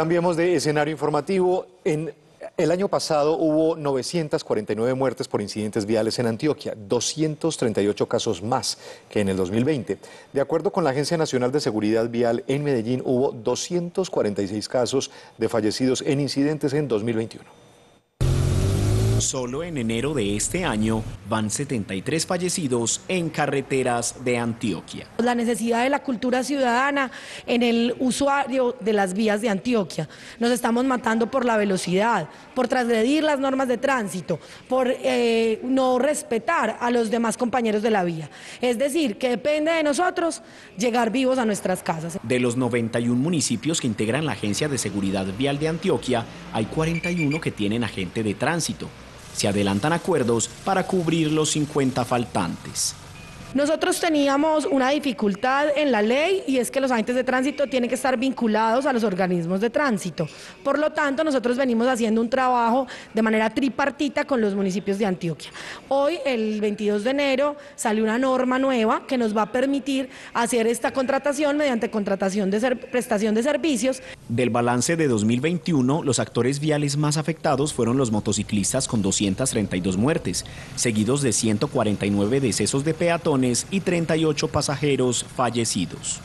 Cambiemos de escenario informativo. En el año pasado hubo 949 muertes por incidentes viales en Antioquia, 238 casos más que en el 2020. De acuerdo con la Agencia Nacional de Seguridad Vial, en Medellín hubo 246 casos de fallecidos en incidentes en 2021. Solo en enero de este año van 73 fallecidos en carreteras de Antioquia. La necesidad de la cultura ciudadana en el usuario de las vías de Antioquia. Nos estamos matando por la velocidad, por transgredir las normas de tránsito, por eh, no respetar a los demás compañeros de la vía. Es decir, que depende de nosotros llegar vivos a nuestras casas. De los 91 municipios que integran la Agencia de Seguridad Vial de Antioquia, hay 41 que tienen agente de tránsito se adelantan acuerdos para cubrir los 50 faltantes. Nosotros teníamos una dificultad en la ley y es que los agentes de tránsito tienen que estar vinculados a los organismos de tránsito. Por lo tanto, nosotros venimos haciendo un trabajo de manera tripartita con los municipios de Antioquia. Hoy, el 22 de enero, sale una norma nueva que nos va a permitir hacer esta contratación mediante contratación de prestación de servicios. Del balance de 2021, los actores viales más afectados fueron los motociclistas con 232 muertes, seguidos de 149 decesos de peatones y 38 pasajeros fallecidos.